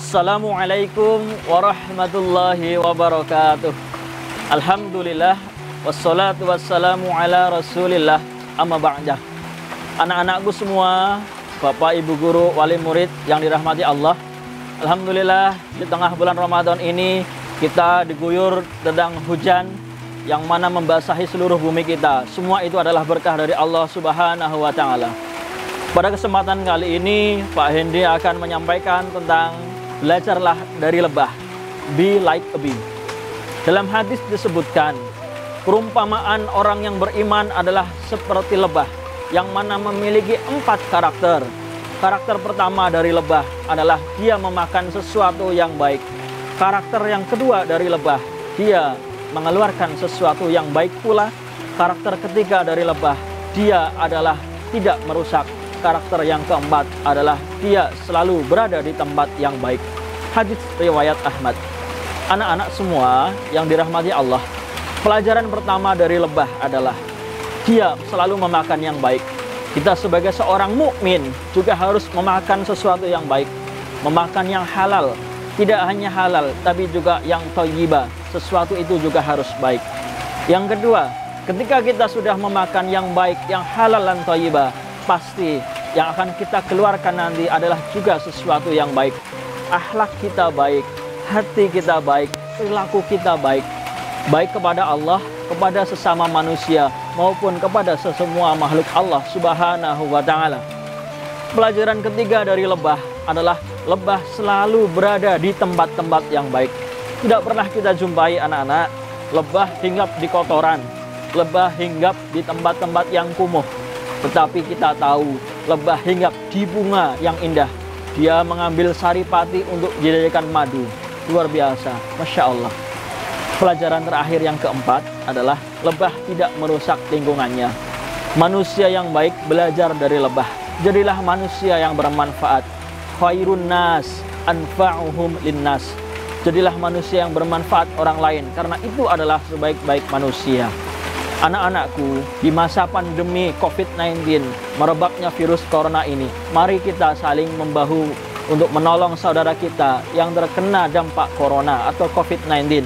Assalamualaikum warahmatullahi wabarakatuh. Alhamdulillah wassalatu wassalamu ala Rasulillah amma ba'dah. Anak-anakku semua, Bapak Ibu guru, wali murid yang dirahmati Allah. Alhamdulillah di tengah bulan Ramadan ini kita diguyur tentang hujan yang mana membasahi seluruh bumi kita. Semua itu adalah berkah dari Allah Subhanahu wa taala. Pada kesempatan kali ini Pak Hendy akan menyampaikan tentang belajarlah dari lebah. Be like a bee. Dalam hadis disebutkan, perumpamaan orang yang beriman adalah seperti lebah yang mana memiliki empat karakter. Karakter pertama dari lebah adalah dia memakan sesuatu yang baik. Karakter yang kedua dari lebah, dia mengeluarkan sesuatu yang baik pula. Karakter ketiga dari lebah, dia adalah tidak merusak karakter yang keempat adalah dia selalu berada di tempat yang baik. Hadis riwayat Ahmad. Anak-anak semua yang dirahmati Allah, pelajaran pertama dari lebah adalah dia selalu memakan yang baik. Kita sebagai seorang mukmin juga harus memakan sesuatu yang baik, memakan yang halal. Tidak hanya halal, tapi juga yang thayyibah. Sesuatu itu juga harus baik. Yang kedua, ketika kita sudah memakan yang baik, yang halal dan thayyibah, pasti yang akan kita keluarkan nanti adalah juga sesuatu yang baik. Akhlak kita baik, hati kita baik, perilaku kita baik. Baik kepada Allah, kepada sesama manusia, maupun kepada sesemua makhluk Allah subhanahu wa ta'ala. Pelajaran ketiga dari lebah adalah lebah selalu berada di tempat-tempat yang baik. Tidak pernah kita jumpai anak-anak lebah hinggap di kotoran, lebah hinggap di tempat-tempat yang kumuh. Tetapi kita tahu lebah hinggap di bunga yang indah. Dia mengambil saripati untuk dijadikan madu. Luar biasa, Masya Allah. Pelajaran terakhir yang keempat adalah lebah tidak merusak lingkungannya. Manusia yang baik belajar dari lebah. Jadilah manusia yang bermanfaat. Khairun nas anfa'uhum linnas. Jadilah manusia yang bermanfaat orang lain karena itu adalah sebaik-baik manusia. Anak-anakku, di masa pandemi COVID-19, merebaknya virus corona ini, mari kita saling membahu untuk menolong saudara kita yang terkena dampak corona atau COVID-19.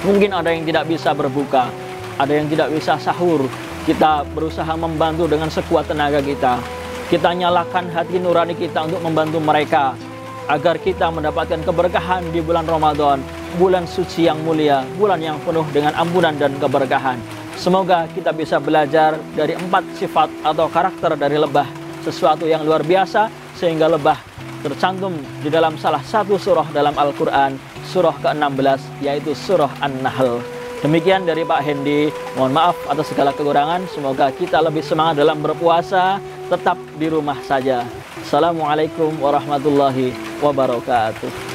Mungkin ada yang tidak bisa berbuka, ada yang tidak bisa sahur. Kita berusaha membantu dengan sekuat tenaga kita. Kita nyalakan hati nurani kita untuk membantu mereka agar kita mendapatkan keberkahan di bulan Ramadan, bulan suci yang mulia, bulan yang penuh dengan ampunan dan keberkahan. Semoga kita bisa belajar dari empat sifat atau karakter dari lebah, sesuatu yang luar biasa sehingga lebah tercantum di dalam salah satu surah dalam Al-Quran, surah ke-16, yaitu surah An-Nahl. Demikian dari Pak Hendy, mohon maaf atas segala kekurangan, semoga kita lebih semangat dalam berpuasa, tetap di rumah saja. Assalamualaikum warahmatullahi wabarakatuh.